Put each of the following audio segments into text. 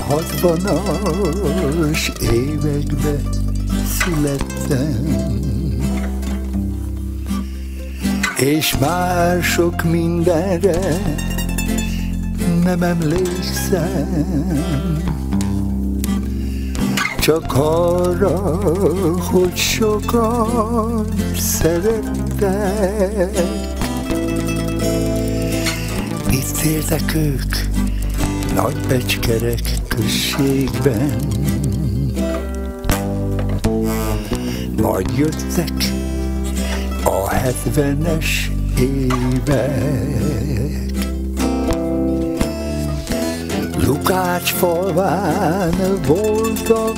Hatvanas évekbe születtem. És már sok mindenre nem emlékszem. Csak arra, hogy sokan szerettek. Itt éltek ők nagy becskerek községben. Majd jöttek a hetvenes évek. Lukács falván voltam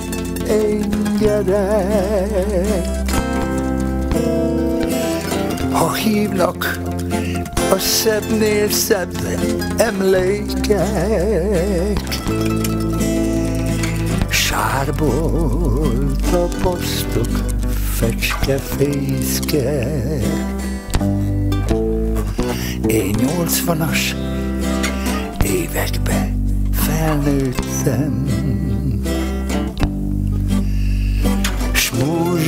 én gyerek Ha hívnak a szebbnél szebb emlékek. Sárból tapasztok fecske fészke. Én nyolcvanas évekbe felnőttem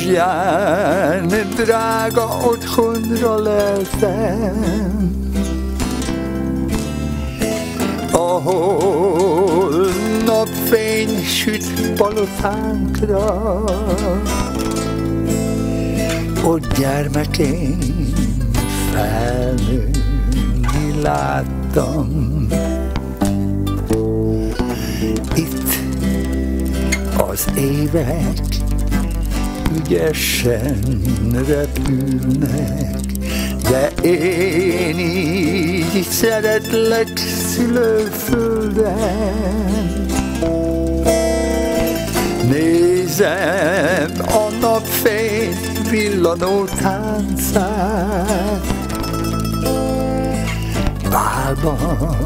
Smúzsján drága otthonra leltem Ahol napfény süt palotánkra Ott gyermekén felnőni láttam. Itt az évek ügyesen repülnek de én így szeretlek szülőföldem Nézem a napfény villanó táncát. Bálba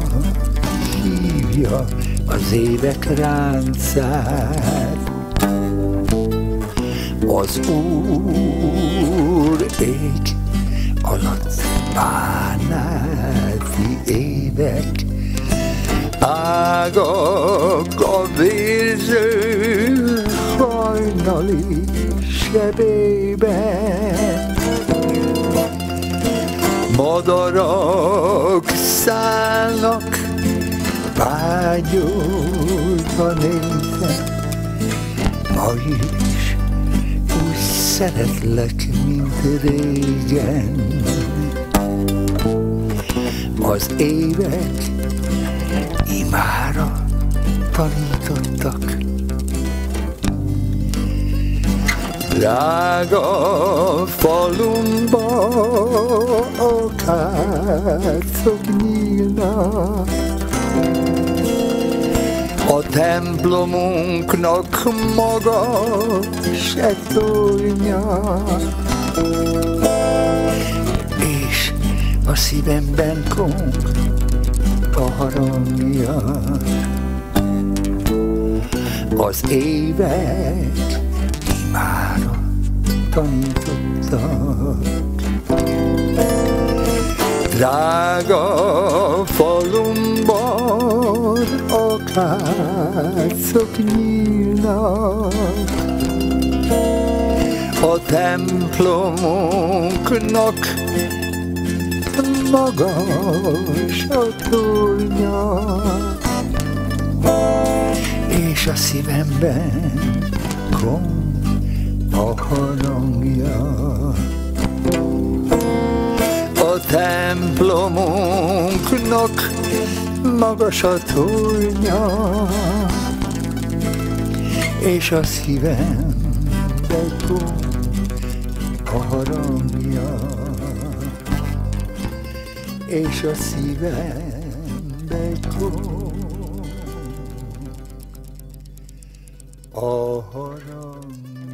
hívja az évek ráncát Az Úr ég alatt bánáti évek Ágak a vérző hajnali sebében Madarak szállnak vágyódva nézve Ma is úgy szeretlek, mint régen. Az évek imára tanítottak. Drága falumba akárcok nyílnak A templomunknak maga se tornya És a szívemben kong a Az évek imára tanítottak. Drága falumban akárcok nyílnak, a templomunknak magas a tornya, és a szívemben kom a harangja. A templomunknak magas a tornya, és a szívembe a harangja, és a szívembe a harangja.